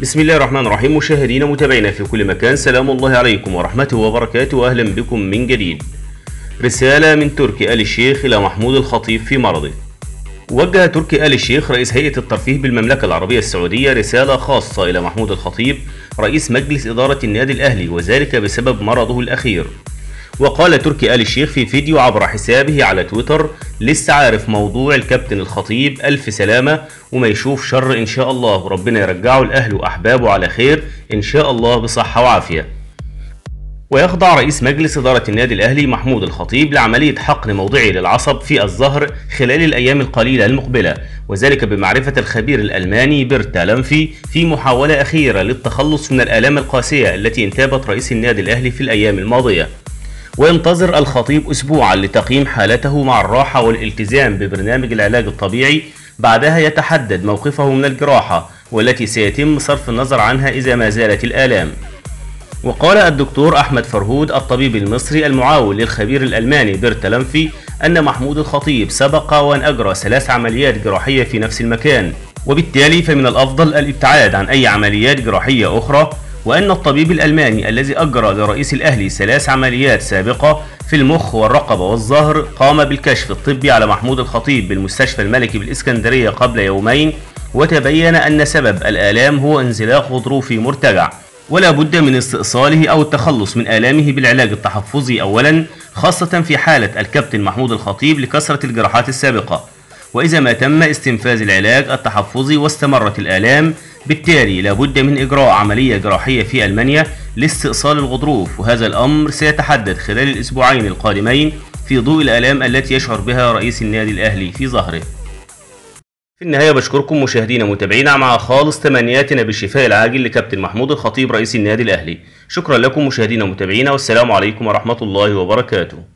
بسم الله الرحمن الرحيم. مشاهدينا متابعينا في كل مكان سلام الله عليكم ورحمته وبركاته. واهلا بكم من جديد. رسالة من تركي آل الشيخ إلى محمود الخطيب في مرضه. وجه تركي آل الشيخ رئيس هيئة الترفيه بالمملكة العربية السعودية رسالة خاصة إلى محمود الخطيب رئيس مجلس إدارة النادي الأهلي وذلك بسبب مرضه الأخير. وقال تركي آل الشيخ في فيديو عبر حسابه على تويتر لسه عارف موضوع الكابتن الخطيب ألف سلامة وما يشوف شر إن شاء الله. وربنا يرجعه لأهله وأحبابه على خير إن شاء الله بصحة وعافية. ويخضع رئيس مجلس إدارة النادي الأهلي محمود الخطيب لعملية حقن موضعي للعصب في الظهر خلال الأيام القليلة المقبلة وذلك بمعرفة الخبير الألماني بيرتا لانفي في محاولة أخيرة للتخلص من الآلام القاسية التي انتابت رئيس النادي الأهلي في الأيام الماضية. وينتظر الخطيب أسبوعا لتقييم حالته مع الراحة والالتزام ببرنامج العلاج الطبيعي. بعدها يتحدد موقفه من الجراحة والتي سيتم صرف النظر عنها إذا ما زالت الآلام. وقال الدكتور أحمد فرهود الطبيب المصري المعاون للخبير الألماني بيرتا لمفي أن محمود الخطيب سبق وأن أجرى ثلاث عمليات جراحية في نفس المكان. وبالتالي فمن الأفضل الابتعاد عن أي عمليات جراحية أخرى وأن الطبيب الألماني الذي أجرى لرئيس الأهلي ثلاث عمليات سابقة في المخ والرقبة والظهر قام بالكشف الطبي على محمود الخطيب بالمستشفى الملكي بالإسكندرية قبل يومين وتبين أن سبب الآلام هو انزلاق غضروفي مرتجع. ولا بد من استئصاله أو التخلص من آلامه بالعلاج التحفظي أولا خاصة في حالة الكابتن محمود الخطيب لكثرة الجراحات السابقة. وإذا ما تم استنفاذ العلاج التحفظي واستمرت الآلام. بالتالي لابد من إجراء عملية جراحية في ألمانيا لاستئصال الغضروف وهذا الأمر سيتحدد خلال الأسبوعين القادمين في ضوء الآلام التي يشعر بها رئيس النادي الأهلي في ظهره. في النهاية بشكركم مشاهدينا متابعينا مع خالص تمنياتنا بالشفاء العاجل لكابتن محمود الخطيب رئيس النادي الأهلي. شكرا لكم مشاهدينا متابعينا والسلام عليكم ورحمة الله وبركاته.